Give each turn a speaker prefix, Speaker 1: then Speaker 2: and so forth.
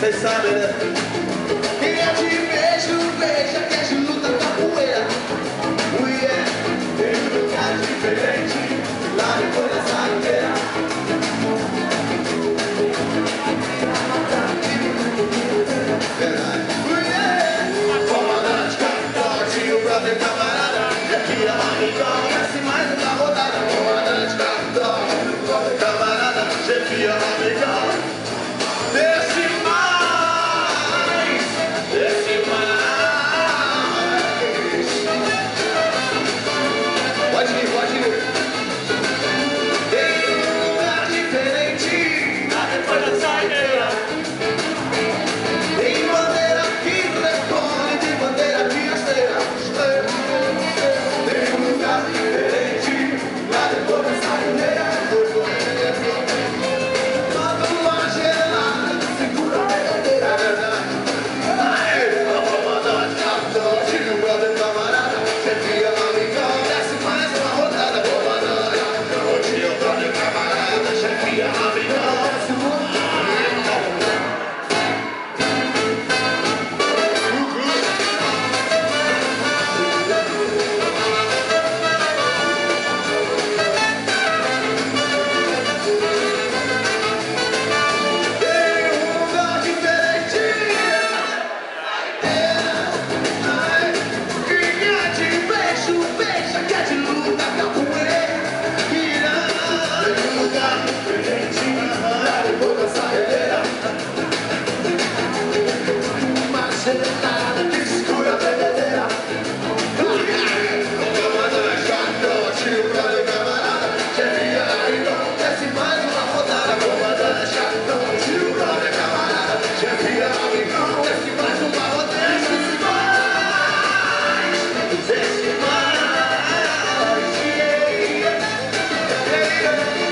Speaker 1: Cê sabe, né? Quem é de beijo, beija, que é de luta capoeira. Mulher, tem lugar diferente, Hallelujah.